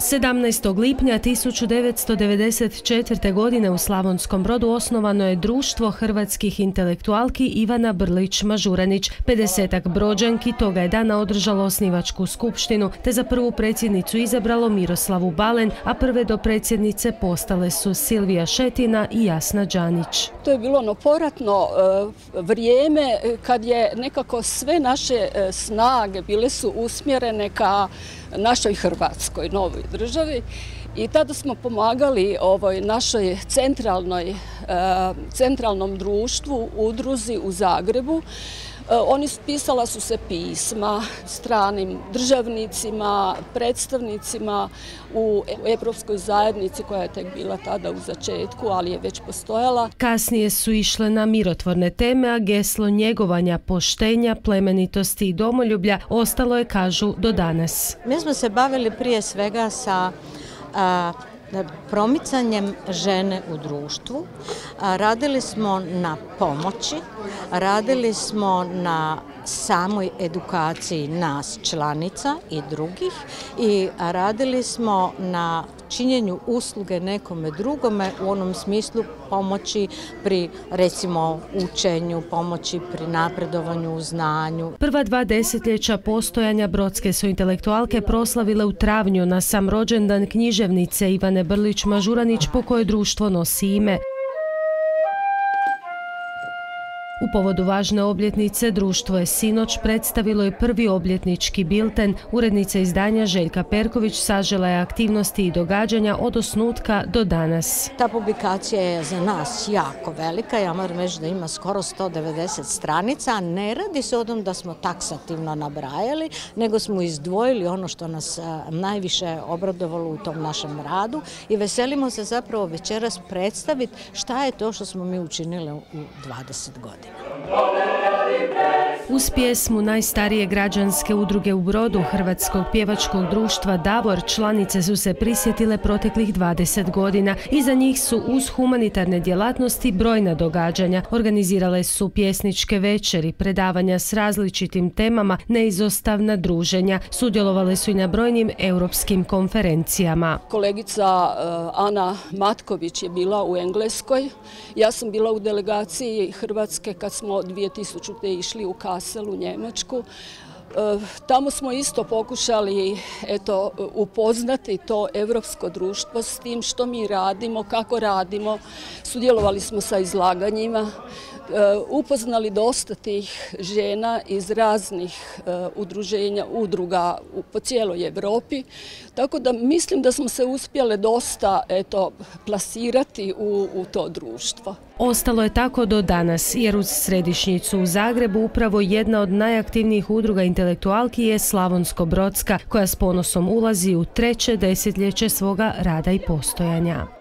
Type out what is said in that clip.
17. lipnja 1994. godine u Slavonskom brodu osnovano je društvo hrvatskih intelektualki Ivana Brlić-Mažuranić. 50 brođanki toga je dana održalo osnivačku skupštinu, te za prvu predsjednicu izabralo Miroslavu Balen, a prve do predsjednice postale su Silvija Šetina i Jasna Đanić. To je bilo ono poratno e, vrijeme kad je nekako sve naše e, snage bile su usmjerene ka našoj Hrvatskoj, novoj državi i tada smo pomagali ovoj našoj centralnoj, e, centralnom društvu, udruzi u Zagrebu. E, oni pisala su se pisma stranim državnicima, predstavnicima u Evropskoj zajednici koja je tek bila tada u začetku, ali je već postojala. Kasnije su išle na mirotvorne teme, a geslo njegovanja poštenja, plemenitosti i domoljublja ostalo je, kažu, do danas. Mi smo se bavili prije svega sa promicanjem žene u društvu. Radili smo na pomoći, radili smo na samoj edukaciji nas članica i drugih i radili smo na činjenju usluge nekome drugome u onom smislu pomoći pri recimo učenju, pomoći pri napredovanju u znanju. Prva dva desetljeća postojanja Brodske su intelektualke proslavile u travnju na sam rođendan književnice Ivane Brlić-Mažuranić po kojoj društvo nosi ime. U povodu važne obljetnice društvo je sinoć predstavilo i prvi obljetnički bilten. Urednica izdanja Željka Perković sažela je aktivnosti i događanja od osnutka do danas. Ta publikacija je za nas jako velika. Ja moram reći da ima skoro 190 stranica. Ne radi se o tom da smo taksativno nabrajali, nego smo izdvojili ono što nas najviše obradovalo u tom našem radu i veselimo se zapravo večeras predstaviti šta je to što smo mi učinili u 20 godina. Hallelujah. Uz pjesmu najstarije građanske udruge u brodu Hrvatskog pjevačkog društva Davor članice su se prisjetile proteklih 20 godina. Iza njih su uz humanitarne djelatnosti brojna događanja. Organizirale su pjesničke večeri, predavanja s različitim temama, neizostavna druženja. Sudjelovale su i na brojnim europskim konferencijama. Kolegica eh, Ana Matković je bila u Engleskoj. Ja sam bila u delegaciji Hrvatske kad smo 2000. išli u Kassel u Njemačku. E, tamo smo isto pokušali eto, upoznati to evropsko društvo s tim što mi radimo, kako radimo. Sudjelovali smo sa izlaganjima, e, upoznali dosta tih žena iz raznih e, udruženja, udruga po cijeloj Evropi. Tako da mislim da smo se uspjele dosta eto, plasirati u, to društvo. Ostalo je tako do danas, jer uz središnjicu u Zagrebu upravo jedna od najaktivnijih udruga intelektualki je Slavonsko-Brodska, koja s ponosom ulazi u treće desetljeće svoga rada i postojanja.